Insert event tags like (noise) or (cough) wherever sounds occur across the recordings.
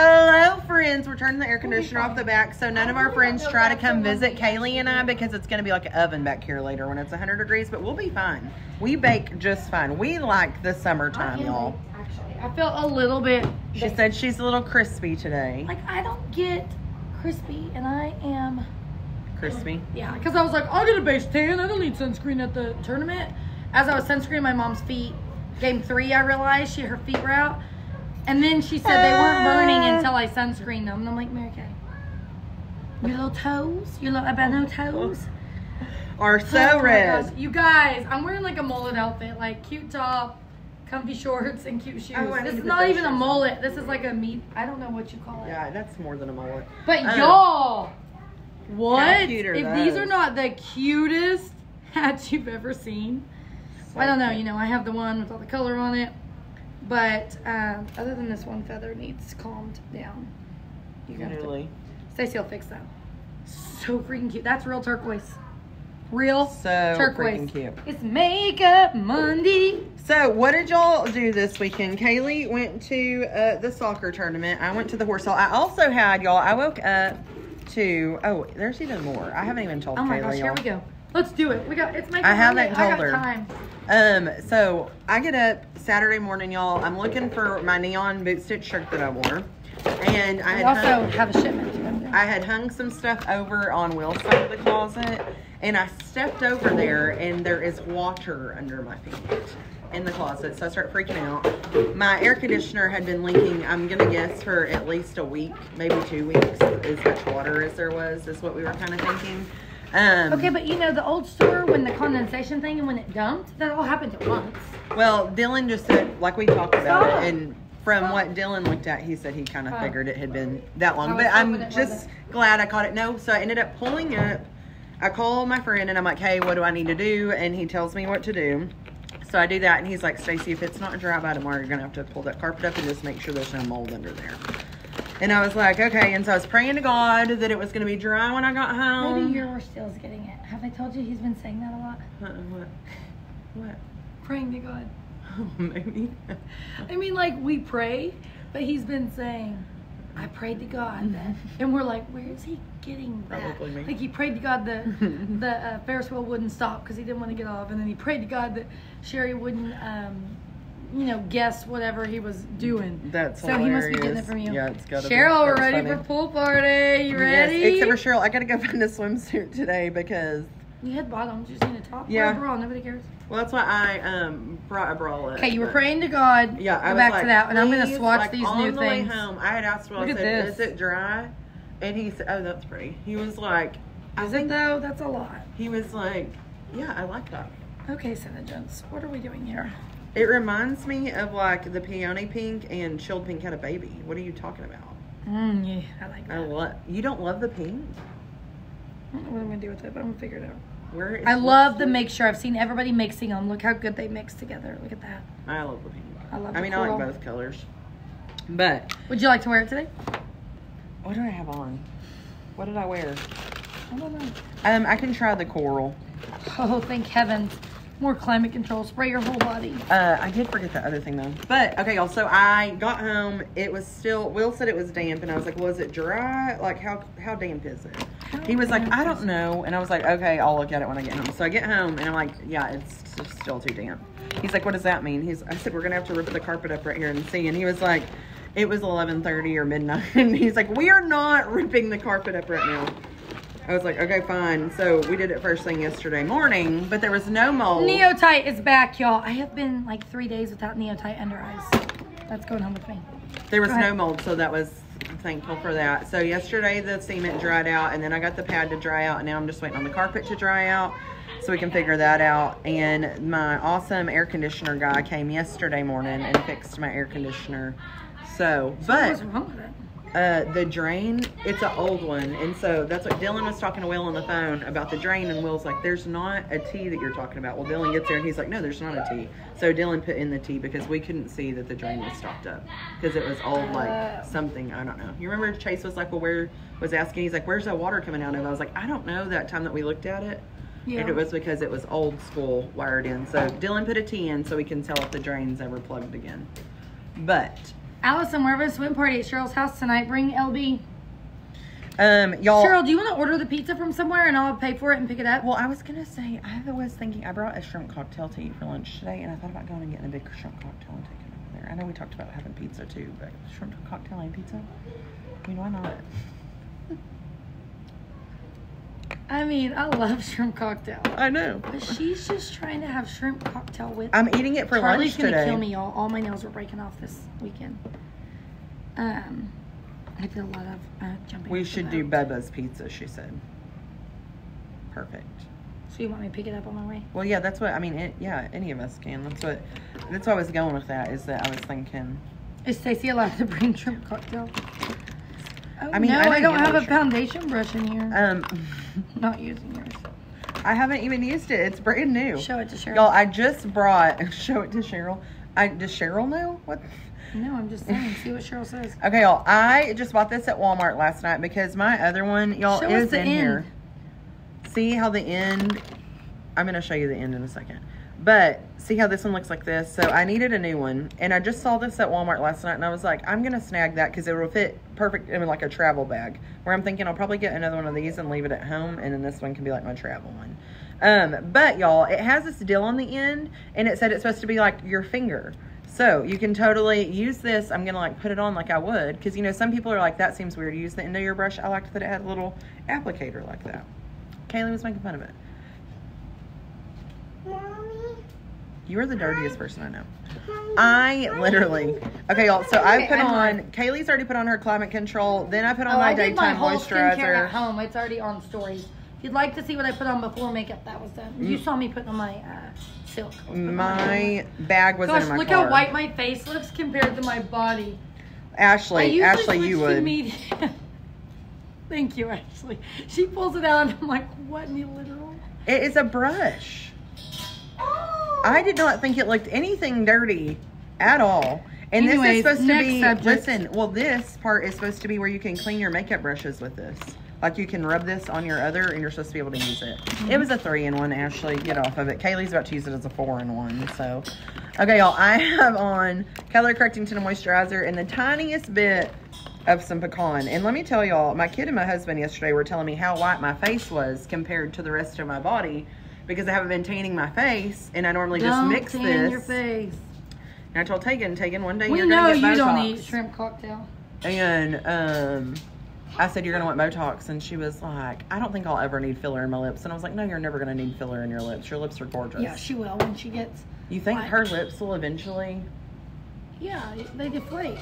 Hello, friends. We're turning the air conditioner off the back so none of our friends try to come visit Kaylee and I because it's going to be like an oven back here later when it's 100 degrees, but we'll be fine. We bake just fine. We like the summertime, y'all. Actually, I felt a little bit. She said she's a little crispy today. like I don't get crispy, and I am. Crispy. Yeah, because I was like, I'll get a base tan. I don't need sunscreen at the tournament. As I was sunscreening my mom's feet, game three, I realized she her feet were out, and then she said they weren't burning ah. until I sunscreened them. And I'm like, Mary Kay, your little toes, your little albino toes. Are Oh so my red. You guys, I'm wearing like a mullet outfit, like cute top, comfy shorts, and cute oh, shoes. Oh, this is not even a mullet. This is like a meat. I don't know what you call it. Yeah, that's more than a mullet. But Oh. y'all, what? cute if these are not the cutest (laughs) hats you've ever seen, I don't know. You know, I have the one with all the color on it, but um, other than this one feather needs calmed down. You. Really. Staci will fix that. So freaking cute. That's real turquoise. Real So turquoise. freaking cute. It's makeup Monday. So, what did y'all do this weekend? Kaylee went to uh, the soccer tournament. I went to the horse hall. I also had y'all. I woke up to. Oh, there's even more. I haven't even told Oh my Kaylee. gosh, here we go. Let's do it. We got it's makeup I haven't Monday. I told got her. time. Um, so I get up Saturday morning, y'all. I'm looking for my neon boot stitch shirt that I wore, and I also hung, have a shipment to come. I had hung some stuff over on Will's side of the closet, and I stepped over there, and there is water under my feet in the closet. So I start freaking out. My air conditioner had been leaking. I'm gonna guess for at least a week, maybe two weeks. As much water as there was is what we were kind of thinking. Um, Okay, but you know the old store when the condensation thing and when it dumped, that all happened at once. Well, Dylan just said, like we talked about Stop. it, and from Stop. what Dylan looked at, he said he kind of Oh. figured it had been that long. But I'm just glad I caught it. No, so I ended up pulling up. I call my friend and I'm like, hey, what do I need to do? And he tells me what to do. So I do that, and he's like, Staci, if it's not dry by tomorrow, you're gonna have to pull that carpet up and just make sure there's no mold under there. And I was like, okay. And so I was praying to God that it was gonna be dry when I got home. Maybe your still's getting it. Have I told you he's been saying that a lot? Uh-uh, what? What? Praying to God. Oh, (laughs) maybe. I mean, like we pray, but he's been saying, "I prayed to God," that, (laughs) and we're like, "Where is he getting that?" Probably me. Like he prayed to God that (laughs) the uh, Ferris wheel wouldn't stop because he didn't want to get off, and then he prayed to God that Sherry wouldn't, um, you know, guess whatever he was doing. That's so he must be getting it from you. Yeah, it's gotta be. Cheryl, we're ready funny. for pool party. You ready? Yes, except for Cheryl, I gotta go (laughs) find a swimsuit today because you had bottoms. You just need a top. Yeah. Or a bra. Nobody cares. well, that's why I um brought a bralette. Okay, you were praying to God. Yeah, I Go back like, to that, and I'm gonna swatch like, these on new the things. Way home, I had asked Will. Look I said. "Is it dry?" And he said, "Oh, that's pretty." He was like, "I Is it think." though? That's a lot. He was like, "Yeah, I like that." Okay, gents, what are we doing here? It reminds me of like the peony pink and chilled pink had a baby. What are you talking about? Mm, yeah, I like I that. love. You don't love the pink? I don't know what I'm gonna do with it, but I'm gonna figure it out. Where? Is I love the mixture. I've seen everybody mixing them. Look how good they mix together. Look at that. I love the pink. I love I mean, I like both colors. But Would you like to wear it today? what do I have on? What did I wear? I don't know. Um, I can try the coral. Oh, thank heavens. More climate control. Spray your whole body. Uh, I did forget the other thing though. But okay, y'all. So I got home. It was still. Will said it was damp, and I was like, "Was it dry? Like how how damp is it?" He was like, "I don't know," and I was like, "Okay, I'll look at it when I get home." So I get home, and I'm like, "Yeah, it's just still too damp." He's like, "What does that mean?" He's. I said, "We're gonna have to rip the carpet up right here and see." And he was like, "It was 11:30 or midnight," (laughs) and he's like, "We are not ripping the carpet up right now." I was like, "Okay, fine." So we did it first thing yesterday morning, but there was no mold. Neotite is back, y'all. I have been like three days without Neotite under eyes. That's going home with me. There was no mold, so that was I'm thankful for that. So yesterday the cement dried out, and then I got the pad to dry out, and now I'm just waiting on the carpet to dry out, so we can figure that out. And my awesome air conditioner guy came yesterday morning and fixed my air conditioner. So, but What's wrong with it? uh, the drain, it's an old one, and so that's what Dylan was talking to Will on the phone about the drain, and Will's like, "There's not a T that you're talking about." Well, Dylan gets there and he's like, "No, there's not a T." So Dylan put in the T because we couldn't see that the drain was stopped up because it was old, like Oh. something I don't know. You remember Chase was like, "Well, where?" Was asking, he's like, "Where's that water coming out of?" I was like, "I don't know." That time that we looked at it. Yeah. And it was because it was old school wired in. So Dylan put a T in so we can tell if the drain's ever plugged again. But Allison, we're having a swim party at Cheryl's house tonight. Bring LB. Um, y'all. Cheryl, do you want to order the pizza from somewhere and I'll pay for it and pick it up? Well, I was gonna say I was thinking I brought a shrimp cocktail to eat for lunch today, and I thought about going and getting a big shrimp cocktail and taking it over there. I know we talked about having pizza too, but shrimp cocktail and pizza. I mean, why not? I mean, I love shrimp cocktail. I know. But she's just trying to have shrimp cocktail with. I'm eating it for Charlie's lunch gonna kill me, y'all. All my nails are breaking off this weekend. Um, I did a lot of uh, jumping. We should do Bubba's pizza. She said. Perfect. So you want me to pick it up on my way? Well, yeah, that's what I mean. It, yeah, any of us can. That's what. That's why I was going with that. Is that I was thinking. Is Staci allowed to bring shrimp cocktail? Oh, I mean, no, I I, don't have a foundation brush in here. Um, (laughs) Not using yours. I haven't even used it. It's brand new. Show it to Cheryl. Y'all, I just brought. (laughs) Show it to Cheryl. I does Cheryl know what? no, I'm just saying. See what Cheryl says. (laughs) Okay, y'all. I just bought this at Walmart last night because my other one, y'all, is the in end. here. See how the end? I'm gonna show you the end in a second. But see how this one looks like this? So I needed a new one, and I just saw this at Walmart last night, and I was like, I'm gonna snag that because it will fit perfect in like a travel bag. Where I'm thinking I'll probably get another one of these and leave it at home, and then this one can be like my travel one. Um, but y'all, it has this deal on the end, and it said it's supposed to be like your finger. So you can totally use this. I'm gonna like put it on like I would, because you know some people are like that seems weird to use the end of your brush. I liked that it had a little applicator like that. Kaylee was making fun of it. Mommy. You are the dirtiest person I know. I literally. Okay, y'all. So I Okay, put I'm on. Kaylee's already put on her climate control. Then I put on Oh, my I did my daytime whole skincare at moisturizer. home. It's already on stories. If you'd like to see what I put on before makeup, that was done. You saw me putting on my uh, silk. I was putting on My bag was Gosh, in my look car. how white my face looks compared to my body. I Ashley, usually Ashley, switch you to would. medium. (laughs) Thank you, Ashley. She pulls it out, and I'm like, what in the literal? It is a brush. I did not think it looked anything dirty at all. And this is supposed to be. subject. Listen, well, this part is supposed to be where you can clean your makeup brushes with this. Like you can rub this on your other, and you're supposed to be able to use it. Mm-hmm. It was a three in one. Ashley, get off of it. Kaylee's about to use it as a four in one. So, okay, y'all. I have on color correcting tinted moisturizer and the tiniest bit of some pecan. And let me tell y'all, my kid and my husband yesterday were telling me how white my face was compared to the rest of my body because I haven't been tanning my face, and I normally just Don't mix tan this. your face. And I told Tegan, Tegan, one day We you're know gonna get you don't Botox. eat shrimp cocktail. And um, I said you're gonna want Botox, and she was like, I don't think I'll ever need filler in my lips. And I was like, No, you're never gonna need filler in your lips. Your lips are gorgeous. Yeah, she will when she gets. you think her lips will eventually? Yeah, they deflate.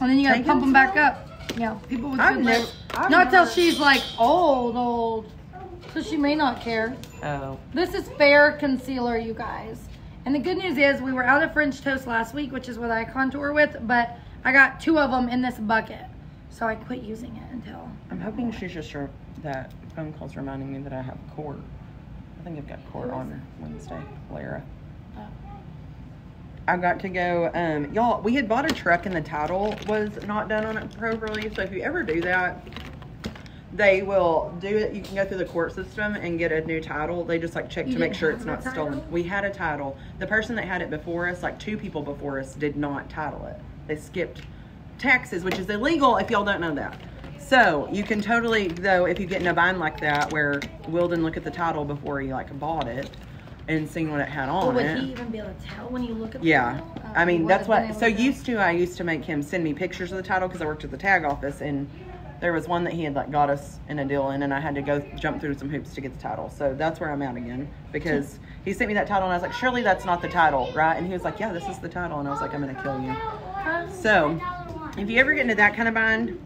And then you gotta Taken pump them back up. Yeah, people with good never- lips. Not till she's like old, old. So she may not care. Oh, This is fair concealer, you guys. And the good news is we were out of French toast last week, which is what I contour with, but I got two of them in this bucket. So I quit using it until. I'm hoping she's just re- that phone call's reminding me that I have court. I think I've got court on Wednesday, Lara. Oh. I got to go. Um, y'all, we had bought a truck and the title was not done on it properly. So if you ever do that, they will do it. You can go through the court system and get a new title. They just like check You to make sure it's not title? stolen. We had a title. The person that had it before us, like two people before us, did not title it. They skipped taxes, which is illegal if y'all don't know that. So you can totally, though, if you get in a bind like that, where Will didn't look at the title before he like bought it and seen what it had on Well, would it. he even be able to tell when you look at the Yeah. title? Oh, I mean, that's what. So used to, I used to make him send me pictures of the title because I worked at the tag office, and there was one that he had like got us in a deal in, and I had to go jump through some hoops to get the title. So that's where I'm at again because he sent me that title, and I was like, surely that's not the title, right? And he was like, yeah, this is the title, and I was like, I'm gonna kill you. So if you ever get into that kind of bind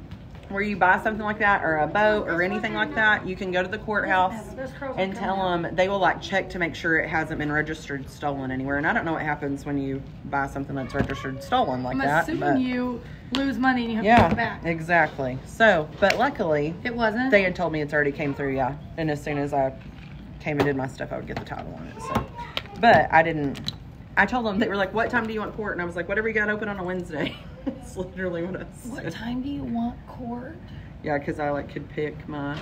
where you buy something like that or a boat or anything like that, you can go to the courthouse Those curls will and tell them they will like check to make sure it hasn't been registered stolen anywhere. And I don't know what happens when you buy something that's registered stolen like I'm that. assuming but you lose money and you have to pay it yeah, back. exactly. So, but luckily It wasn't. they had told me it's already came through. Yeah, and as soon as I came and did my stuff, I would get the title on it. So, but I didn't. I told them they were like, "What time do you want court?" And I was like, "Whatever you got open on a Wednesday." (laughs) It's literally what I what time do you want court? Yeah, because I like could pick my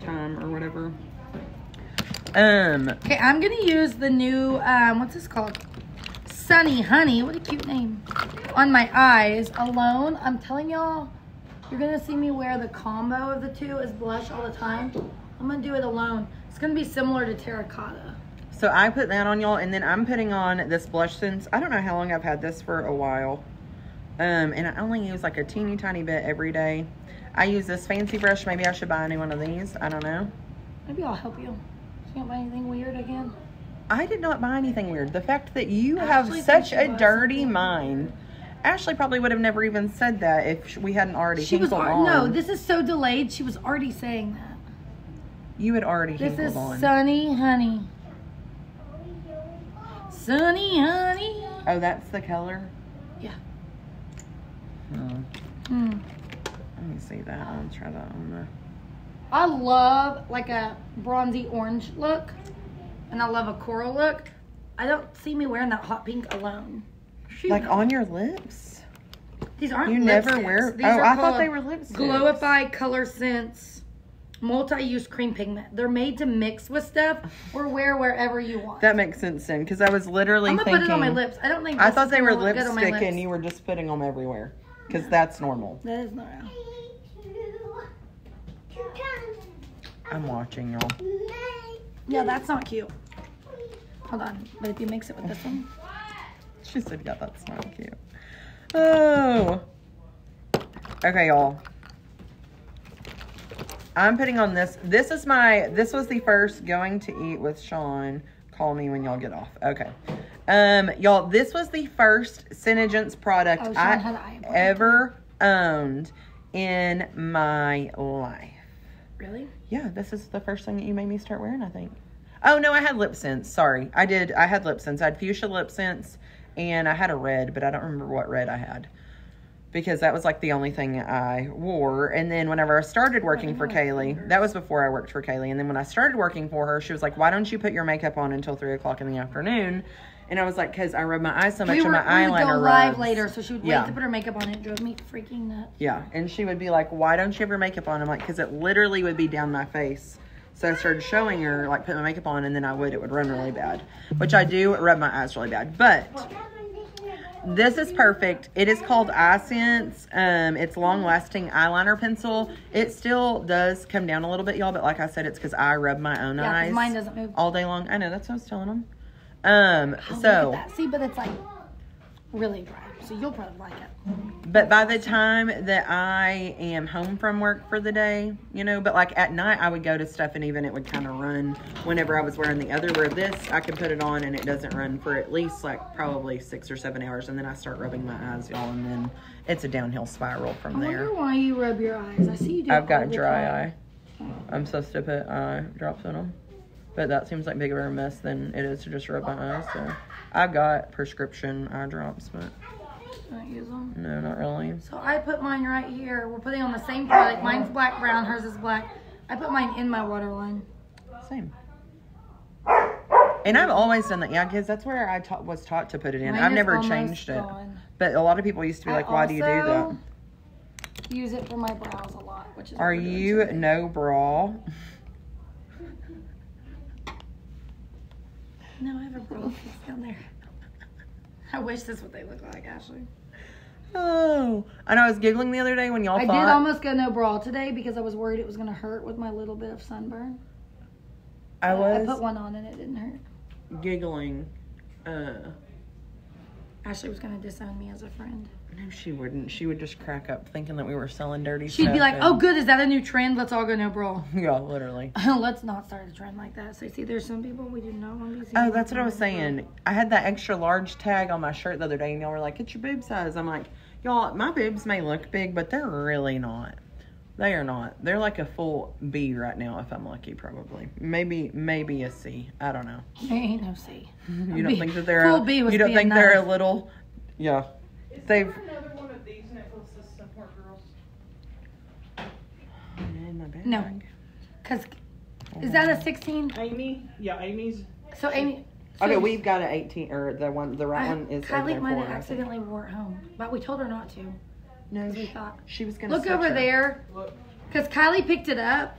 time or whatever. Um, Okay, I'm gonna use the new um, what's this called? Sunny Honey. What a cute name. On my eyes alone. I'm telling y'all, you're gonna see me wear the combo of the two as blush all the time. I'm gonna do it alone. It's gonna be similar to terracotta. So I put that on y'all, and then I'm putting on this blush since I don't know how long I've had this for a while. Um, and I only use like a teeny tiny bit every day. I use this fancy brush. Maybe I should buy a new one of these. I don't know. Maybe I'll help you. You don't buy anything weird again? I did not buy anything weird. The fact that you have such a dirty mind. Ashley probably would have never even said that if we hadn't already She was on. no. This is so delayed. She was already saying that. you had already This is on. Sunny Honey. Sunny Honey. oh, that's the color. Yeah. Hmm. Hmm. Let me see that. I'll try that on the. I love like a bronzy orange look, and I love a coral look. I don't see me wearing that hot pink alone. Shoot. Like on your lips. These aren't You never lipsticks. wear. These oh, are I thought they were lipsticks. Glowify Color Sense multi-use cream pigment. They're made to mix with stuff or wear wherever you want. That makes sense then, because I was literally I'm gonna thinking. put it on my lips. I don't think I thought they were gonna look good on my lipstick, and you were just putting them everywhere, because that's normal. That is normal. I'm watching y'all. Yeah, that's not cute. Hold on, but if you mix it with this one, She said, "Yeah, that's not cute." Oh. Okay, y'all. I'm putting on this. This is my. This was the first going to eat with Sean. Call me when y'all get off. Okay. Um, y'all. This was the first SeneGence product Oh, I had an eye appointment. ever owned in my life. Really? Yeah, this is the first thing that you made me start wearing, I think. Oh no, I had LipSense. Sorry. I did I had LipSense. I had fuchsia LipSense and I had a red, but I don't remember what red I had. Because that was like the only thing I wore. And then whenever I started working for Kaylee, that was before I worked for Kaylee. And then when I started working for her, she was like, Why don't you put your makeup on until three o'clock in the afternoon? And I was like, Because I rub my eyes so much we and were my we would eyeliner go live rubs." later, so she would Yeah. wait to put her makeup on. It drove me freaking nuts. Yeah, and she would be like, "Why don't you have your makeup on?" I'm like, "Cause it literally would be down my face." So I started showing her, like, put my makeup on, and then I would, it would run really bad, which I do rub my eyes really bad. But this is perfect. It is called iSense. Um, it's long lasting eyeliner pencil. It still does come down a little bit, y'all, but like I said, it's because I rub my own Yeah, eyes mine doesn't move. all day long. I know that's what I was telling them. Um, Oh, so. see, but it's like really dry, so you'll probably like it. But by the time that I am home from work for the day, you know, but like at night I would go to stuff and even it would kind of run whenever I was wearing the other. Where this, I can put it on and it doesn't run for at least like probably six or seven hours. And then I start rubbing my eyes, y'all, and then it's a downhill spiral from there. I there. wonder why you rub your eyes. I see you do. I've got dry time. eye. I'm supposed to put eye drops in them. But that seems like bigger of a mess than it is to just rub my eyes. So I've got prescription eye drops, but use them. no, not really. So I put mine right here. We're putting on the same product. Mine's black brown. Hers is black. I put mine in my waterline. Same. And I've always done that, yeah, because that's where I ta- was taught to put it in. Mine I've never changed it. But a lot of people used to be I like, why do you do that? Use it for my brows a lot, which is. Are you today. no bra? No, I have a bra piece down there. I wish this is what they look like, Ashley. Oh. And I was giggling the other day when y'all I thought. did almost go no bra today because I was worried it was gonna hurt with my little bit of sunburn. I was. I put one on and it didn't hurt. giggling. Uh, Ashley was gonna disown me as a friend. No, she wouldn't. She would just crack up thinking that we were selling dirty She'd be like, "Oh, good, is that a new trend? Let's all go no bra." (laughs) Yeah, literally. (laughs) Let's not start a trend like that. So see, there's some people we do not want to be. seen Oh, that's what I was no bra. saying. I had that extra large tag on my shirt the other day, and y'all were like, "It's your boob size." I'm like, "Y'all, my boobs may look big, but they're really not. They are not. They're like a full B right now, if I'm lucky, probably. Maybe, maybe a C. I don't know. There ain't no C. (laughs) You don't B- think that they're full a, B was you don't think they're a little, yeah. Is They've- there another one of these necklaces somewhere, girls? In my bag. No. Cause is that a 16? Amy? Yeah, Amy's. So Amy. So Okay, we've got an 18, or the one, the right I, one is Kylie over might four, have accidentally wore it home, but we told her not to. No, 'cause we she, thought. she was gonna Look over her. there, Look. cause Kylie picked it up,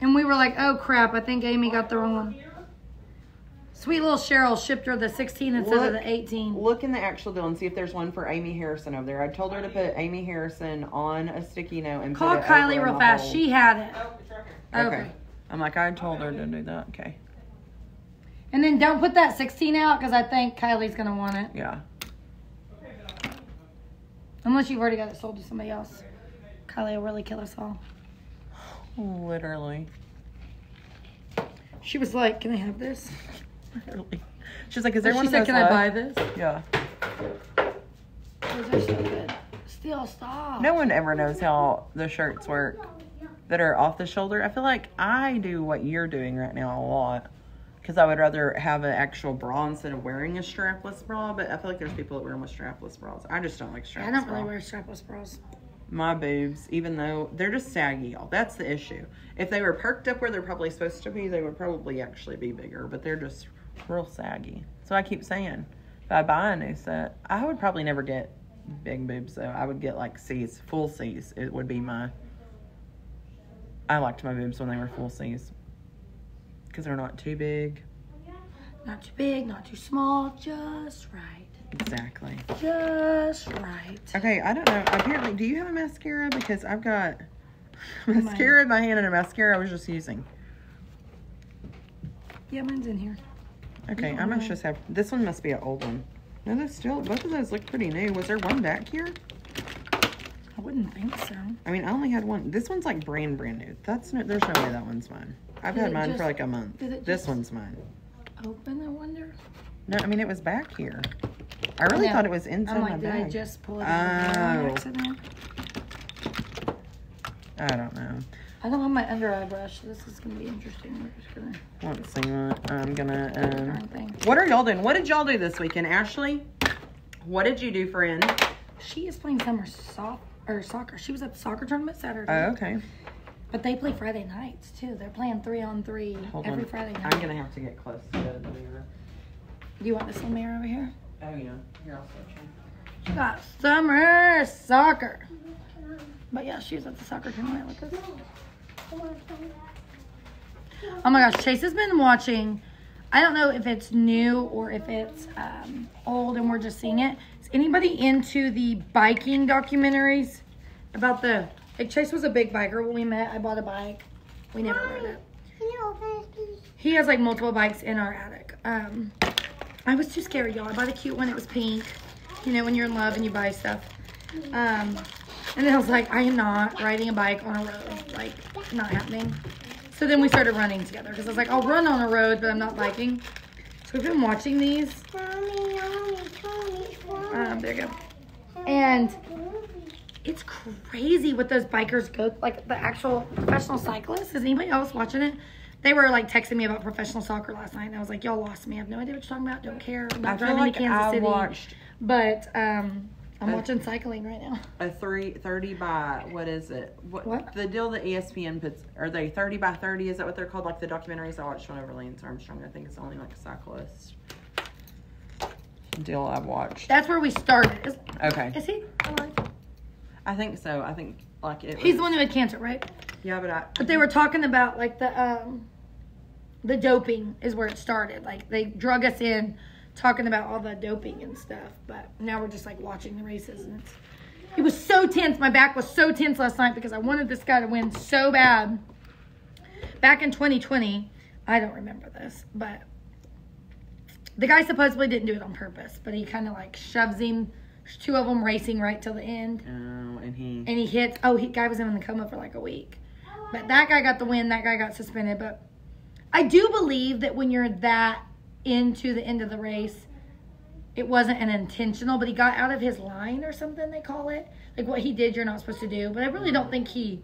and we were like, "Oh crap! I think Amy got the wrong one." Sweet little Cheryl shipped her the 16 instead of Look- the 18. Look in the actual deal and see if there's one for Amy Harrison over there. I told her to put Amy Harrison on a sticky note and Call put it Kylie over real fast. hole. She had it. Oh, it's right here. Okay. Okay. I'm like, I told her to do that. Okay. And then don't put that 16 out because I think Kylie's going to want it. Yeah. Unless you've already got it sold to somebody else. Kylie will really kill us all. Literally. She was like, Can I have this? Literally. She's like, is there She one of said, those Can I buy this? Yeah. Those are so good. Still, stop. No one ever knows how the shirts work that are off the shoulder. I feel like I do what you're doing right now a lot because I would rather have an actual bra instead of wearing a strapless bra. But I feel like there's people that wear them with strapless bras. I just don't like strapless. I don't bra. really wear strapless bras. my boobs, even though they're just saggy, y'all. That's the issue. If they were perked up where they're probably supposed to be, they would probably actually be bigger, but they're just real saggy. So I keep saying, if I buy a new set, I would probably never get big boobs though. I would get like C's, full C's. It would be my. I liked my boobs when they were full C's because they're not too big. Not too big, not too small, just right. Exactly. Just right. Okay, I don't know. Apparently, do you have a mascara? Because I've got (laughs) mascara in my hand and a mascara I was just using. Yeah, mine's in here. Okay, I must just have. This one must be an old one. No, those still. Both of those look pretty new. Was there one back here? I wouldn't think so. I mean, I only had one. This one's like brand brand new. That's no. There's no way that one's mine. I've Did had mine just- for like a month. This one's mine. Open, I wonder. No, I mean it was back here. I really thought it was inside I'm my like, did bag. I just pull it out Oh. accident? I don't know. I don't have my under eye brush. This is gonna be interesting. We're just gonna Let's see what I'm gonna. Um, what are y'all doing? What did y'all do this weekend, Ashley? What did you do, friend? She is playing summer soft or soccer. She was at the soccer tournament Saturday. Oh, okay. But they play Friday nights too. They're playing three on three Hold every on. Friday night. I'm gonna have to get close to the mirror. Do you want this little mirror over here? Oh yeah. Here, I'll switch them. She got summer soccer. But yeah, she was at the soccer tournament with us. Oh my gosh, Chase has been watching. I don't know if it's new or if it's um, old and we're just seeing it. Is anybody into the biking documentaries about the? Like Chase was a big biker when we met. I bought a bike. We never rode it. He has like multiple bikes in our attic. Um, I was too scared, y'all. I bought a cute one. It was pink. You know, when you're in love and you buy stuff. Um, and then I was like, I am not riding a bike on a road. Like, not happening. So then we started running together because I was like, I'll run on a road, but I'm not biking. So we've been watching these. Um, there you go. And it's crazy what those bikers go like the actual professional cyclists. Is anybody else watching it? They were like texting me about professional soccer last night, and I was like, "Y'all lost me. I have no idea what you're talking about. Don't care. I'm I not feel driving like to Kansas I City." watched But um, I'm Uh, watching cycling right now. a three thirty by what is it? What, What? the deal that ESPN puts? Are they thirty by thirty? Is that what they're called? Like the documentaries I watched on over Lance Armstrong. I think it's only like a cyclist deal I've watched. That's where we started. Is, Okay, is he alive? I think so. I think like it. He's was- the one who had cancer, right? Yeah, but I. But they were talking about like the um the doping is where it started. Like they drug us in talking about all the doping and stuff. But now we're just like watching the races and it's it was so tense. My back was so tense last night because I wanted this guy to win so bad. Back in 2020, I don't remember this, but the guy supposedly didn't do it on purpose, but he kind of like shoves him, two of them racing right till the end Oh, and he. and he hits. Oh, he guy was in the coma for like a week, but that guy got the win. That guy got suspended. But I do believe that when you're that into the end of the race, it wasn't an intentional, but he got out of his line or something they call it. Like what he did, you're not supposed to do. But I really don't think he.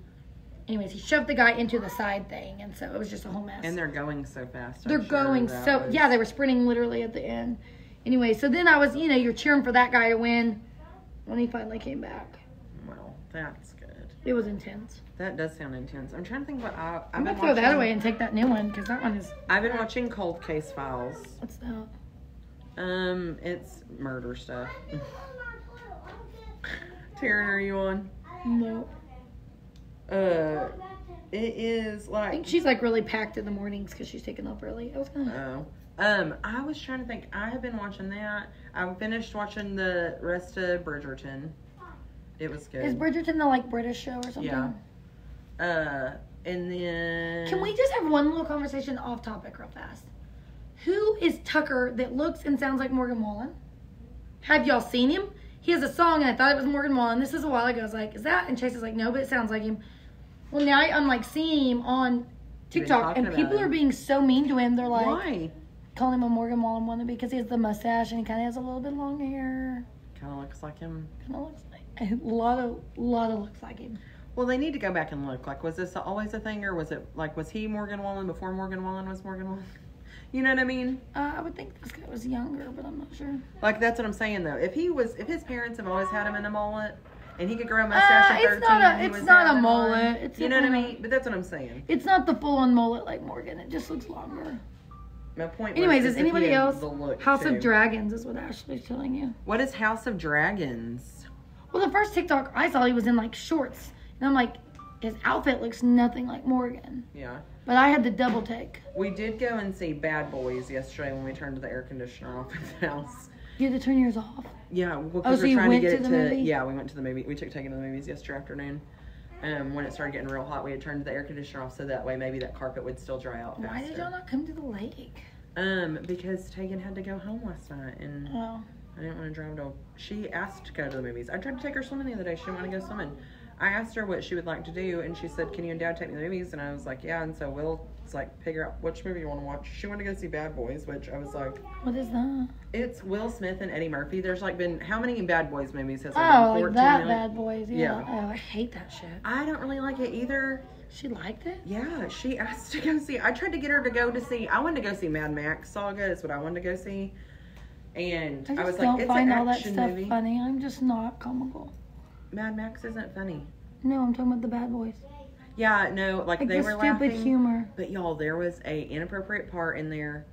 Anyways, he shoved the guy into the side thing, and so it was just a whole mess. And they're going so fast. I'm They're sure going so was- yeah, they were sprinting literally at the end. Anyway, so then I was, you know, you're cheering for that guy to win when he finally came back. Well, that's good. It was intense. That does sound intense. I'm trying to think what I. I've I'm been gonna throw that watching- away and take that new one because that one is I've been watching Cold Case Files. what's that? Um, it's murder stuff. (laughs) Taryn, are you on? No, Uh, it is I like think she's like really packed in the mornings because she's taking off early. I was gonna. Oh, Um, I was trying to think. I have been watching that. I finished watching the rest of Bridgerton. It was good. Is Bridgerton the like British show or something? Yeah. Uh, and then Can we just have one little conversation off topic real fast? Who is Tucker that looks and sounds like Morgan Wallen? Have y'all seen him? He has a song and I thought it was Morgan Wallen. This is a while ago. I was like, is that? And Chase is like, no, but it sounds like him. Well, now I'm like seeing him on TikTok and people are being so mean to him. They're like, Why? calling him a Morgan Wallen wannabe because he has the mustache and he kind of has a little bit long hair. Kind of looks like him. Kind of looks like (laughs) a lot of a lot of looks like him. Well, they need to go back and look. Like, was this always a thing, or was it like was he Morgan Wallen before Morgan Wallen was Morgan Wallen? (laughs) You know what I mean? Uh, I would think this guy was younger, but I'm not sure. Like that's what I'm saying though. If he was, if his parents have always had him in a mullet, and he could grow a mustache Uh, at it's 13, not a- it's not a mullet. It's you know what I mean? But that's what I'm saying. It's not the full on mullet like Morgan. It just looks longer. My point. Anyways, is is anybody else? House too. of Dragons is what Ashley's telling you. What is House of Dragons? Well, the first TikTok I saw, he was in like shorts, and I'm like, his outfit looks nothing like Morgan. Yeah. But I had the double take. We did go and see Bad Boys yesterday when we turned the air conditioner off at the house. You had to turn yours off. Yeah, well, Oh, so we're you trying went to get to it to. movie? Yeah, we went to the movie. We took taking to the movies yesterday afternoon. Um, when it started getting real hot, we had turned the air conditioner off so that way maybe that carpet would still dry out faster. Why did y'all not come to the lake? Um, because Tegan had to go home last night and Oh, I didn't want to drive to. She asked to go to the movies. I tried to take her swimming the other day. She didn't want to go swimming. I asked her what she would like to do, and she said, "Can you and Dad take me to the movies?" And I was like, "Yeah." And so Will was like, "Figure out which movie you want to watch." She wanted to go see Bad Boys, which I was like, what is that? "It's Will Smith and Eddie Murphy." There's like been how many Bad Boys movies has there Oh, been? that million? Bad Boys. Yeah. Yeah. Oh, I hate that shit. I don't really like it either. She liked it. Yeah, she asked to go see. I tried to get her to go to see. I wanted to go see Mad Max Saga. Is what I wanted to go see. And I I, was don't like, it's find an all that stuff movie. funny. I'm just not comical. Mad Max isn't funny. No, I'm talking about the Bad Boys. Yeah, no, like, Like they the were stupid laughing. humor. But y'all, there was a inappropriate part in there,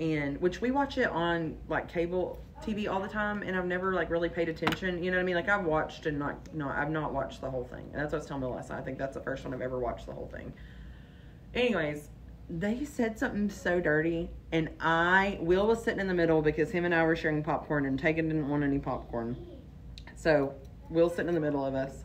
and which we watch it on like cable TV all the time, and I've never like really paid attention. You know what I mean? Like I've watched and not no, I've not watched the whole thing. And that's what I was telling night. I think that's the first one I've ever watched the whole thing. Anyways, they said something so dirty, and I Will was sitting in the middle because him and I were sharing popcorn, and Tegan didn't want any popcorn, so Will's sitting in the middle of us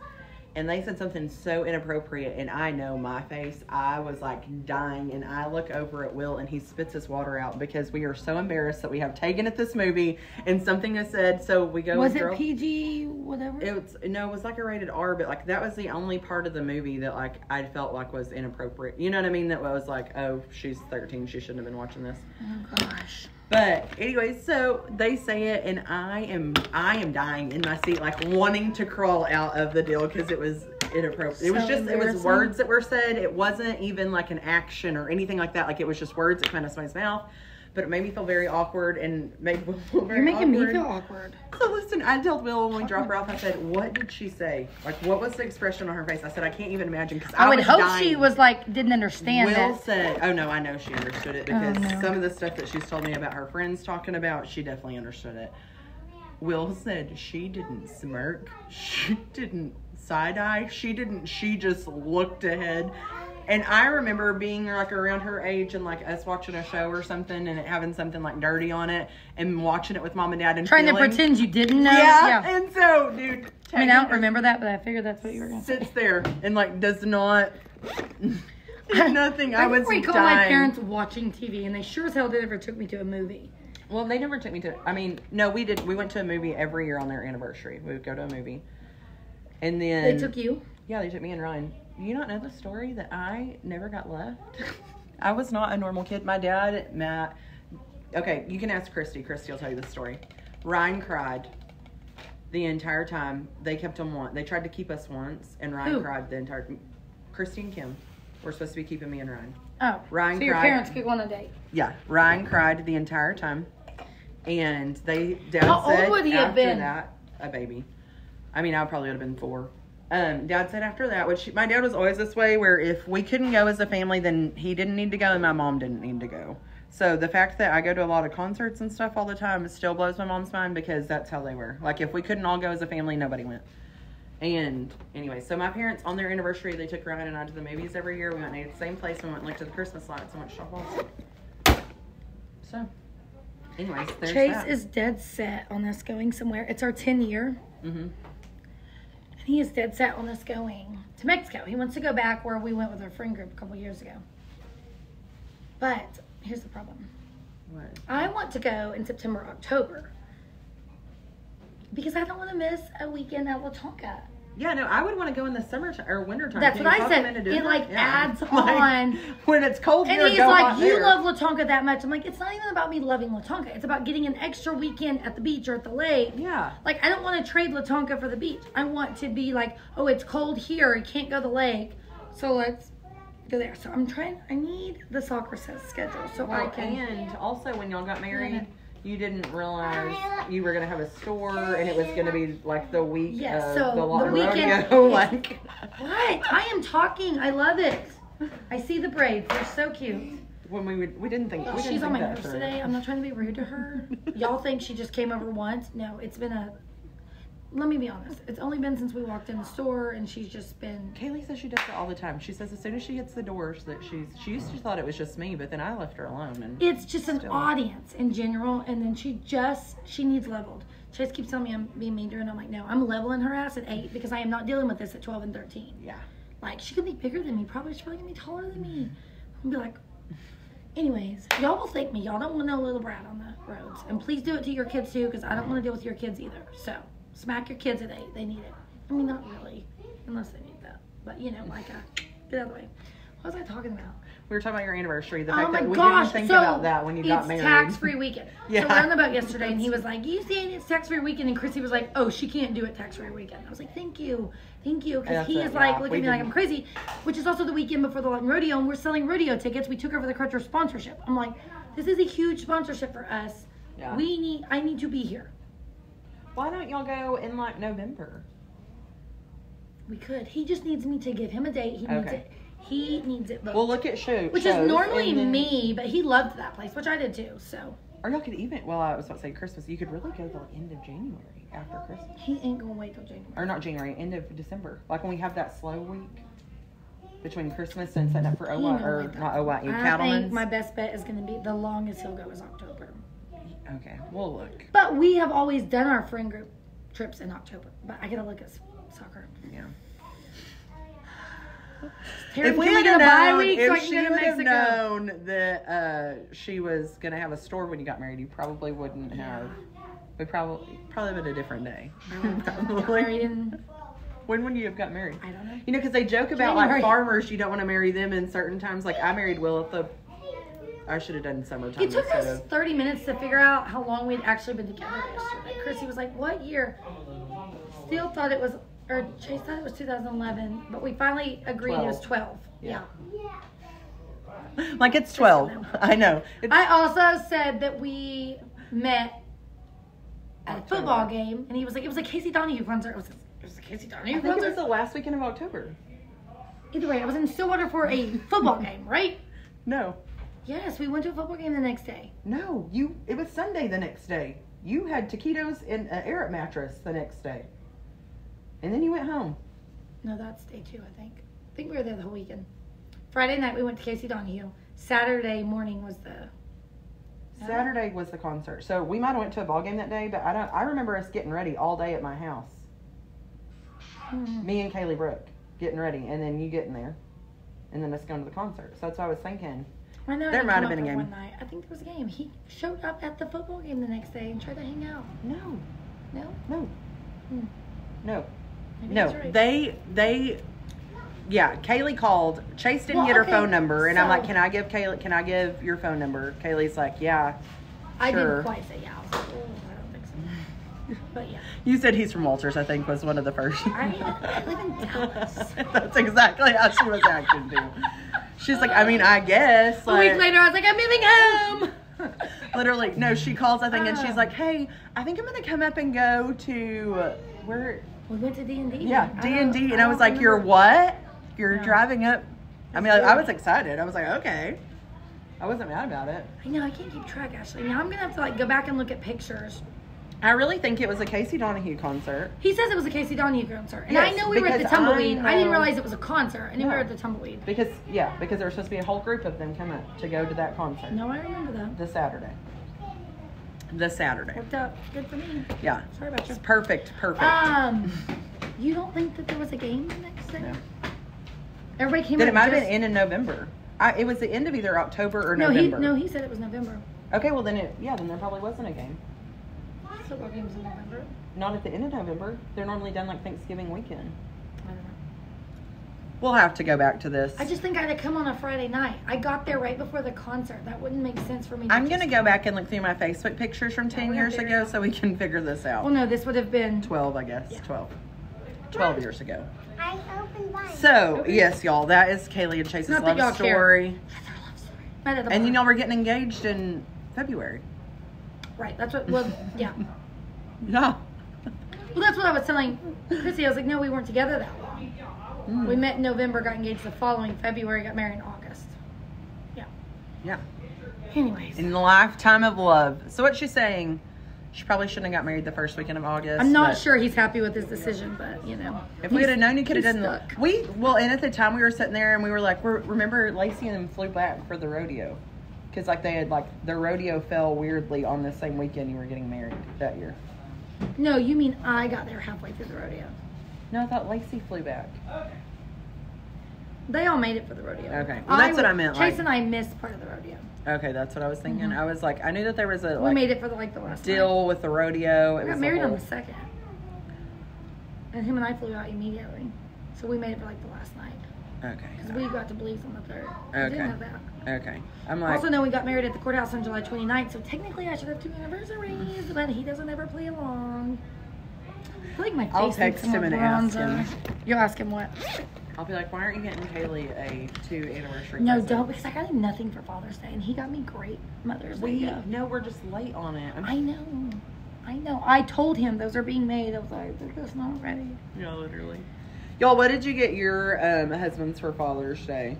and they said something so inappropriate and i know my face i was like dying and i look over at will and he spits his water out because we are so embarrassed that we have taken at this movie and something is said so we go Was it girl- PG? Whatever. it was no it was like a rated r but like that was the only part of the movie that like i felt like was inappropriate you know what i mean that was like oh she's 13 she shouldn't have been watching this oh gosh. But anyway, so they say it, and I am I am dying in my seat, like wanting to crawl out of the deal because it was inappropriate. it was just it was words that were said. It wasn't even like an action or anything like that. Like it was just words that came out of somebody's mouth. But it made me feel very awkward and made Will (laughs) feel very You're making me feel awkward. So listen, I told Will when we dropped her off, I said, "What did she say? Like, what was the expression on her face?" I said, "I can't even imagine." Because I, would was hope dying. she was like didn't understand Will that. said, "Oh no, I know she understood it oh, because Oh, no. some of the stuff that she's told me about her friends talking about, she definitely understood it." Will said she didn't smirk, she didn't side eye, she didn't. She just looked ahead. And I remember being like around her age and like us watching a show or something and it having something like dirty on it and watching it with mom and dad and Trying to pretend you didn't know. Yeah. And so, dude, I mean, I don't remember that, but I figured that's what you were gonna say. Sits there and like does not. (laughs) nothing. I, I was recall dying. my parents watching TV, and they sure as hell did never took me to a movie. Well, they never took me to. I mean, no, we did. We went to a movie every year on their anniversary. We would go to a movie, and then They took you. Yeah, they took me and Ryan. You not know the story that I never got left? (laughs) I was not a normal kid. My dad, Matt. Okay, you can ask Christy. Christy will tell you the story. Ryan cried the entire time. They kept him one. They tried to keep us once, and Ryan Who? cried the entire. Christy and Kim were supposed to be keeping me and Ryan. Oh, Ryan so your cried. parents could go on a date. Yeah, Ryan cried the entire time, and they dad How old would he have been? that a baby. I mean, I probably would have been four. Um, dad said after that, which my dad was always this way, where if we couldn't go as a family, then he didn't need to go, and my mom didn't need to go. So the fact that I go to a lot of concerts and stuff all the time still blows my mom's mind because that's how they were. Like if we couldn't all go as a family, nobody went. And anyway, so my parents on their anniversary, they took Ryan and I to the movies every year. We went to the same place and went like to the Christmas lights and went to shop So So, anyways, there's Chase that. is dead set on us going somewhere. It's our 10 year. hmm And he is dead set on us going to Mexico. He wants to go back where we went with our friend group a couple years ago. But here's the problem What? I want to go in September, October. Because I don't want to miss a weekend at Lawtonka. Yeah, no, I would want to go in the summer or wintertime. That's Can what I said. It, like? Yeah. adds (laughs) Like, on. when it's cold And he's like, You there." love Lawtonka that much. I'm like, It's not even about me loving Lawtonka. It's about getting an extra weekend at the beach or at the lake. Yeah. Like, I don't want to trade Lawtonka for the beach. I want to be like, Oh, it's cold here. You can't go to the lake. So let's go there. So I'm trying, I need the soccer set schedule so I can. and also when y'all got married, Yeah. You didn't realize you were gonna have a store and it was gonna be like the week Yes, of so the, the weekend- rodeo. (laughs) like, What? I am talking. I love it. I see the braids. They're so cute. when we would, we didn't think. we didn't She's think on my that nerves today. I'm not trying to be rude to her. (laughs) Y'all think she just came over once? No, it's been a. Let me be honest. It's only been since we walked in the store, and she's just been. Kaylee says she does it all the time. She says as soon as she hits the doors that she's she used to thought it was just me, but then I left her alone and It's just an Still. audience in general, and then she just she needs leveled. Chase keeps telling me I'm being mean to her, and I'm like, no, I'm leveling her ass at eight because I am not dealing with this at 12 and 13. yeah. Like she could be bigger than me. Probably she's probably gonna be taller than me. I'll be like, anyways, y'all will thank me. Y'all don't want no little brat on the roads, and please do it to your kids too, because I don't want to deal with your kids either. So smack your kids at eight. They need it. I mean, not really, unless they need that. But you know, like, uh, get out of the way. What was I talking about? We were talking about your anniversary. The Oh fact my that we gosh! didn't think so about that when you got it's married. tax free weekend. Yeah. (laughs) So we're on the boat yesterday, and he was like, "You saying it's tax free weekend?" And Chrissy was like, "Oh, she can't do it tax free weekend." I was like, "Thank you, thank you," because he it, is like yeah, looking at me like I'm crazy. Which is also the weekend before the Lawton Rodeo, and we're selling rodeo tickets. We took over the Crutcher sponsorship. I'm like, "This is a huge sponsorship for us. Yeah. We need. I need to be here. Why don't y'all go in like November? We could. He just needs me to give him a date. He needs Okay. it. He needs it booked." We'll look at show. which is normally then- me, but he loved that place, which I did too. So Or y'all could even. Well, I was about to say Christmas. You could really go the end of January after Christmas, he ain't gonna wait till January. or not January, end of December. Like when we have that slow week between Christmas and setting up for OY or not. OYE I think my best bet is going to be the longest he'll go is October. Okay, we'll look. But we have always done our friend group trips in October. But I gotta look at soccer. Yeah. Terry, if we had a bye known, week if can she would have known that uh, she was gonna have a store when you got married, you probably wouldn't have. We probably probably been a different day. (laughs) Probably. in, when would you have got married? I don't know. You know, because they joke about January. like farmers, you don't want to marry them in certain times. Like I married Will at the. I should have done summertime It took us of. 30 minutes to figure out how long we'd actually been together yesterday. Chrissy was like, What year? Still thought it was, or Chase thought it was 2011, but we finally agreed it was 12. Yeah. yeah. (laughs) Like it's twelve. (laughs) I know. It's, I also said that we met at a football game, and he was like, "It was a Casey Donahew concert." It was, it was a Casey I Donahew think it was the last weekend of October. Either way, I was in Stillwater for a football game, right? No, Yes, we went to a football game the next day. no, you. It was Sunday the next day. You had taquitos and an Arab mattress the next day, and then you went home. No, that's day two, I think. I think we were there the whole weekend. Friday night we went to Casey Donahew. Saturday morning was the. No? Saturday was the concert, so we might have went to a ball game that day. But I don't. I remember us getting ready all day at my house. Hmm. Me and Kaylee Brooke getting ready, and then you getting there, and then us going to the concert. So that's what I was thinking. I know There might have been a game. One night. I think there was a game. He showed up at the football game the next day and tried to hang out. No, No, no, Hmm. no, Maybe no. right. They they. Yeah, Kaylee called. Chase didn't Well, get her okay, phone number, and I'm like, so- "Can I give Kaylee? Can I give your phone number?" Kaylee's like, "Yeah." I Sure. didn't quite say yeah. I was like, oh, I don't think so. (laughs) But yeah. You said he's from Walters. I think was one of the first. I, I live in Dallas. (laughs) That's exactly how she was acting too. She's like, I mean, I guess. A week later, I was like, I'm moving home. (laughs) Literally, no. She calls, I think, and she's Oh. like, "Hey, I think I'm gonna come up and go to uh, where? We went to D and D. Yeah, D and D." And I was like, "You're what? You're No. driving up?" I mean, I, I was excited. I was like, "Okay." I wasn't mad about it. I know I can't keep track. Actually, now I'm gonna have to like go back and look at pictures I really think it was a Casey Donahew concert. He says it was a Casey Donahew concert, and I know we were at the because I tumbleweed. I, didn't realize it was a concert. I knew we were at the tumbleweed. Because yeah, because there was supposed to be a whole group of them coming to go to that concert No, I remember that. this Saturday. This Saturday. Worked out good for me. Yeah. Sorry about you. It's perfect, perfect. Um, you don't think that there was a game the next day? No. Everybody came. Then it might have just- been in in November. I, it was the end of either October or No, he November. no, he said it was November. Okay, well then it yeah, then there probably wasn't a game. Football games in November. Not at the end of November. They're normally done like Thanksgiving weekend. I don't know. We'll have to go back to this. I just think I had to come on a Friday night. I got there right before the concert. That wouldn't make sense for me. To I'm gonna go back and look through my Facebook pictures from ten we years ago to- so we can figure this out. Well, no, this would have been. Twelve, I guess. Yeah. Twelve. Twelve years ago. I opened mine. So Okay. yes, y'all, that is Kaylee and Chase's Not that love y'all story. That's love story. Right at the And you know we're getting engaged in February. Right. That's what. Well, yeah. (laughs) Yeah. Well, that's what I was telling Chrissy. I was like, no, we weren't together that long. Mm. We met in November, got engaged the following February, got married in August. Yeah. Yeah. Anyways, In the lifetime of love. So what she's saying, she probably shouldn't have got married the first weekend of August. I'm not sure he's happy with his decision, but you know. If we had known, you could have done the we well. And at the time, we were sitting there and we were like, we're, remember Lacey and them flew back for the rodeo because like they had like the rodeo fell weirdly on the same weekend you were getting married that year. No, you mean I got there halfway through the rodeo. No, I thought Lacey flew back. They all made it for the rodeo. Okay. Well, that's what I meant, Chase like- and I missed part of the rodeo. Okay, that's what I was thinking. I was like, I knew that there was a Mm-hmm. we made it for the like the last night. deal with the rodeo. It We got married on whole- the second, and him and I flew out immediately. So we made it for like the last night Okay. because we got to Belize on the third. I Okay. didn't know that. Okay. I'm like, also know we got married at the courthouse on July 29th, so technically I should have two anniversaries, but he doesn't ever play along. I feel like my face I'll text him and ask him. You'll ask him what? I'll be like, why aren't you getting Kaylee a two anniversary? No, present? don't because I got him nothing for Father's Day, and he got me great Mother's Day. We gift. no, we're just late on it. I'm, I know, I know. I told him those are being made. I was like, they're just not ready. yeah, literally. Y'all, what did you get your um, husband's for Father's Day?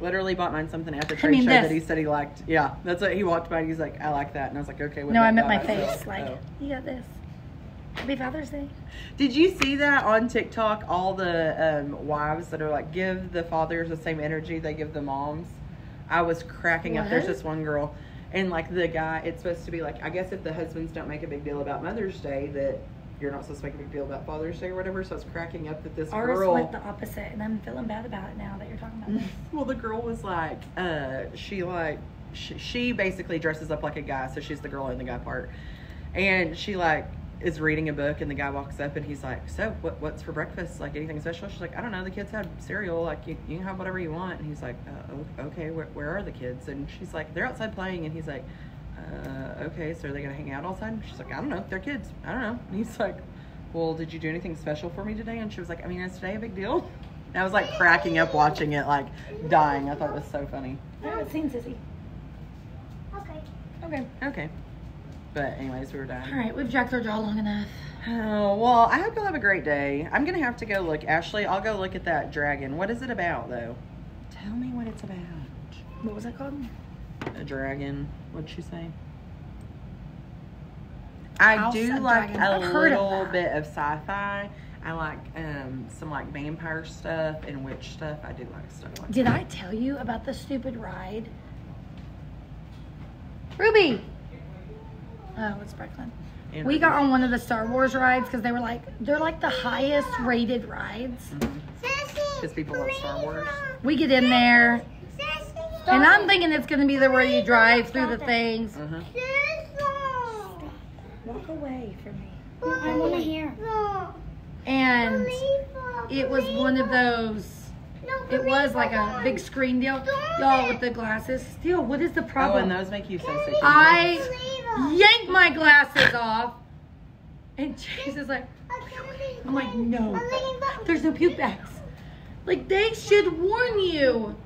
Literally bought mine something at the trade mean show this. that he said he liked. Yeah, that's what he walked by. and He's like, I like that, and I was like, okay. What no, I meant my face. Like, oh. you got this. Happy Father's Day. Did you see that on TikTok? All the um, wives that are like, give the fathers the same energy they give the moms. I was cracking up. There's What? this one girl, and like the guy, it's supposed to be like, I guess if the husbands don't make a big deal about Mother's Day, that you're not supposed to make a big deal about Father's Day or whatever. So I was cracking up that this Ours girl. went the opposite, and I'm feeling bad about it now that you're talking about this. (laughs) Well, the girl was like, uh, she like, she, she basically dresses up like a guy, so she's the girl in the guy part, and she like is reading a book, and the guy walks up and he's like, so what, what's for breakfast? Like anything special? She's like, I don't know. The kids had cereal. Like you, you can have whatever you want. And he's like, uh, okay, where, where are the kids? And she's like, they're outside playing, and he's like. Uh, okay, so are they gonna hang out all the time? She's like, I don't know, they're kids. I don't know. And he's like, Well, did you do anything special for me today? And she was like, I mean, is today a big deal? And I was like cracking up watching it, like dying. I thought it was so funny. I haven't seen Sissy. Okay. Okay. Okay. But anyways, we were dying. All right, we've jacked our jaw long enough. Oh, well, I hope you'll have a great day. I'm gonna have to go look. Ashley, I'll go look at that dragon. What is it about, though? Tell me what it's about. What was that called? A dragon. What'd she say? I House do like a heard of little bit of sci-fi. I like um, some like vampire stuff and witch stuff. I do like stuff like Did I tell you about the stupid ride? Ruby! Oh, it's Brooklyn. And We got on one of the Star Wars rides because they were like, they're like the highest rated rides. Because people love Star Wars. We get in there, and I'm thinking it's going to be the where you drive through the things. Uh-huh. Walk away from me. I want to hear. And it was one of those, it was like a big screen deal. Y'all with the glasses. Still, what is the Oh, problem? and those make you so sick. I yank my glasses off, and Chase is like, I'm like, no, there's no puke bags. Like they should warn you.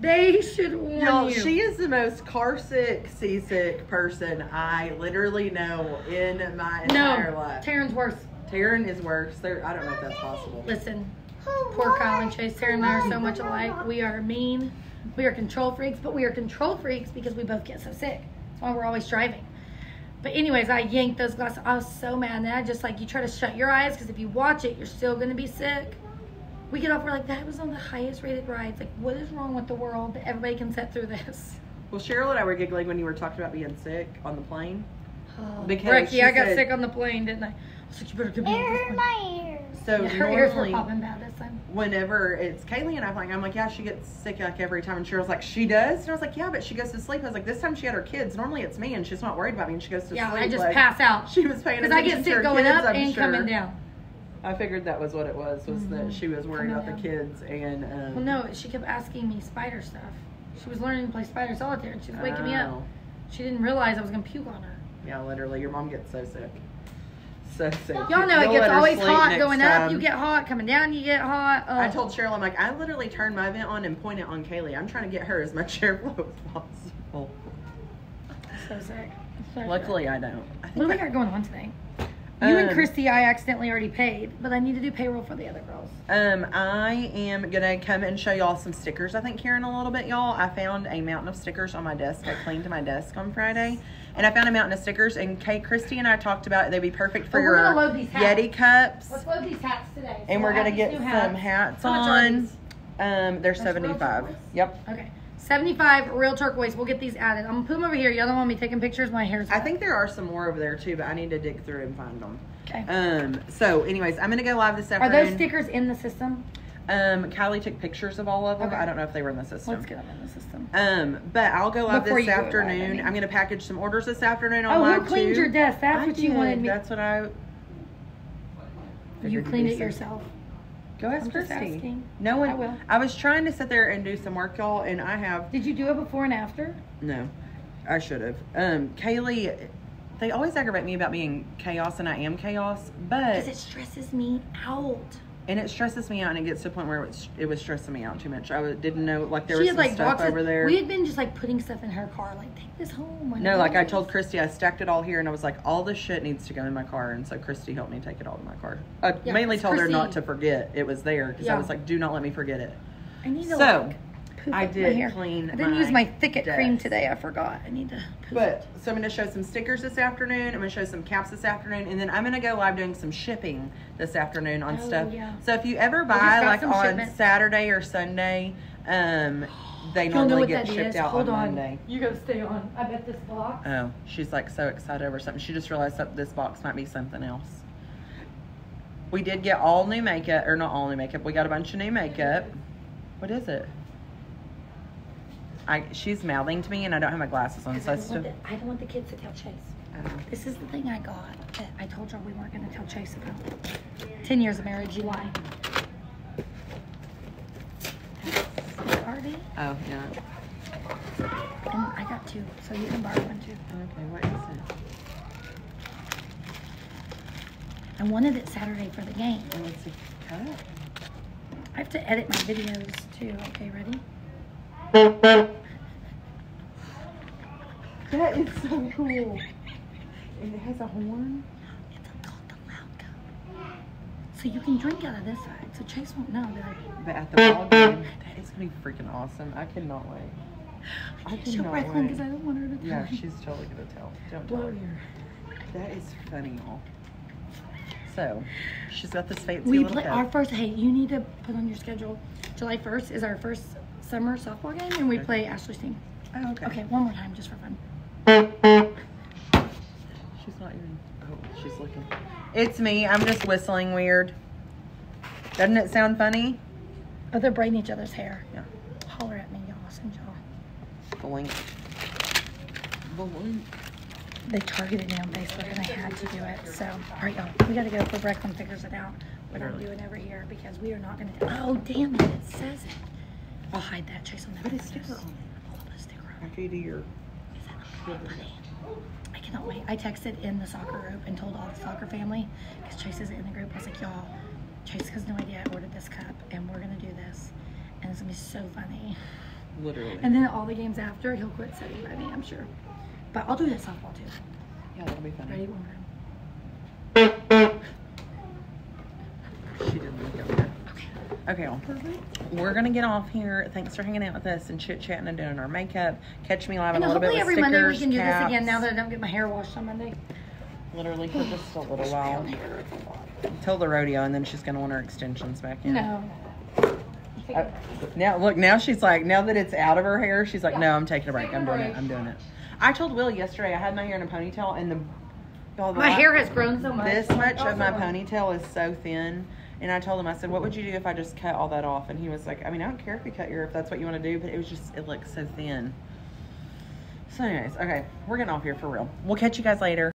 They should warn Y'all, you. she is the most car sick, seasick person I literally know in my entire no, life. Taryn's worse. Taryn is worse. There, I don't know if that's possible. Listen, poor Kyle and Chase. Taryn and I are so much alike. We are mean. We are control freaks, but we are control freaks because we both get so sick. That's why we're always driving. But anyways, I yanked those glasses. I was so mad. And then I just like you try to shut your eyes because if you watch it, you're still gonna be sick. We get off. We're like that was on the highest rated rides. Like what is wrong with the world that everybody can sit through this? Well, Cheryl and I were giggling when you were talking about being sick on the plane. Oh, Because Ricky, she I got said- sick on the plane, didn't I? I was like, you better get me It this hurt plane. my ears. So Yeah, her ears were normally, popping bad this time. whenever it's Kaylee and I flying, I'm like, yeah, she gets sick like every time. And Cheryl's like, she does? And I was like, yeah, but she goes to sleep. I was like, this time she had her kids. Normally it's me and she's not worried about me and she goes to Yeah, sleep. I just like, pass out (laughs) She was paying because I get sick going kids, up I'm and sure. coming down. I figured that was what it was, was that Mhm. she was worried about the kids and um, Well, no, she kept asking me spider stuff. She was learning to play spider solitaire and she was waking me up. oh. She didn't realize I was gonna puke on her. Yeah, literally, your mom gets so sick. So sick. Y'all know it gets always hot going up. You get hot coming down. You get hot. Oh. I told Cheryl, I'm like, I literally turned my vent on and point it on Kaylee. I'm trying to get her as much (laughs) airflow as possible. so sick. So Luckily, I don't. I. What do we got going on today? You and Um, Christy, I accidentally already paid, but I need to do payroll for the other girls. Um, I am gonna come and show y'all some stickers. I think here in a little bit, y'all. I found a mountain of stickers on my desk. I cleaned my desk on Friday, and I found a mountain of stickers. And Kate, Christy, and I talked about it. they'd be perfect for Oh, your gonna load these hats. Yeti cups. Let's load these hats today. And we're gonna get some hats are on. Um, they're That's seventy five. Yep. Okay. 75 real turquoise. We'll get these added. I'm gonna put them over here. Y'all don't want me taking pictures. My hair's I think there are some more over there too, but I need to dig through and find them. Okay. Um, so anyways, I'm gonna go live this afternoon. Are those stickers in the system? Um, Kylie took pictures of all of them. Okay. I don't know if they were in the system. Let's get them in the system. Um, but I'll go live Before this you do it, afternoon. right, I mean. I'm gonna package some orders this afternoon on Oh, live who cleaned too. your desk? That's I what you wanted me. That's what I. You cleaned it yourself. Go ask I'm Christy. No one. I will. I was trying to sit there and do some work, y'all, and I have Did you do it before and after? no. I should have. Um, Kaylee, they always aggravate me about being chaos, and I am chaos, but Because it stresses me out. And it stresses me out, and it gets to a point where it was, it was stressing me out too much. I didn't know like there she was had some like stuff boxes. over there. We had been just like putting stuff in her car, like take this home. No, like I told Christy, I stacked it all here, and I was like, all this shit needs to go in my car, and so Christy helped me take it all to my car. I Yeah, mainly told her not to forget it was there because I was like, do not let me forget it. I need to So, like, I up my did hair. clean I didn't my use my thicket cream today. I forgot. I need to. Poof But so I'm gonna show some stickers this afternoon. I'm gonna show some caps this afternoon, and then I'm gonna go live doing some shipping this afternoon on Oh, stuff. yeah. So if you ever buy got like on shipments. Saturday or Sunday, um, they Y'all know normally what get that shipped is? out Hold on, on. Monday. You gotta stay on. I bet this box. Oh, she's like so excited over something. She just realized that this box might be something else. We did get all new makeup, or not all new makeup. We got a bunch of new makeup. What is it? I she's mouthing to me, and I don't have my glasses on, so I, I don't still. want the, I don't want the kids to tell Chase. Oh. This is the thing I got that I told y'all we weren't gonna tell Chase about. Ten years of marriage, you lie. Artie, Oh yeah. and I got two, so you can borrow one too. Okay, what is it? I wanted it Saturday for the game. Oh, it's a cup. I have to edit my videos too. Okay, ready? That is so cool. And it has a horn. It's the loud. So you can drink out of this side. So Chase won't know that. But at the ball game, that is gonna be freaking awesome. I cannot wait. I can't show cannot Brooklyn because I don't want her to tell. Yeah, she's totally gonna tell. Don't tell blow her. That is funny, y'all. So, she's got this fancy We little play cup. our first. Hey, you need to put on your schedule. July first is our first summer softball game, and we Okay. play Ashley Sting. Oh, okay. Okay, one more time, just for fun. She's not even. Oh, she's looking. It's me. I'm just whistling weird. Doesn't it sound funny? Oh, they're braiding each other's hair. Yeah. Holler at me, y'all. I'll send y'all. Blink. Blink. They targeted me on Facebook, and I had to do it. So, all right, y'all. We gotta go for Brecklin figures it out. What I'm doing over here because we are not gonna. Oh, damn it! It says it. I'll hide that. Chase on never Put a notice. sticker on I'll put a sticker on. After you do your. Is that not funny? I cannot wait. I texted in the soccer group and told all the soccer family because Chase is in the group. I was like, y'all, Chase has no idea I ordered this cup and we're gonna do this, and it's gonna be so funny. Literally. And then all the games after, he'll quit sitting by me, I'm sure. But I'll do that softball too. yeah, that'll be funny. Ready? One more time. She didn't look at me. Okay. We're gonna get off here. Thanks for hanging out with us and chit chatting and doing our makeup. Catch me live in a little bit hopefully every Monday we can do caps, this again now that I don't get my hair washed on Monday. literally for just a (sighs) little while Until the rodeo, and then she's gonna want her extensions back in. No. Uh, now look, now she's like, now that it's out of her hair, she's like, Yeah. no, I'm taking a break. I'm doing it. I'm doing it. I told Will yesterday I had my hair in a ponytail, and the all the My hair has grown so much. this much of my ponytail is so thin. And I told him, I said, what would you do if I just cut all that off? And he was like, I mean, I don't care if you cut your, if that's what you want to do, but it was just, it looks so thin. So anyways, okay, we're getting off here for real. We'll catch you guys later.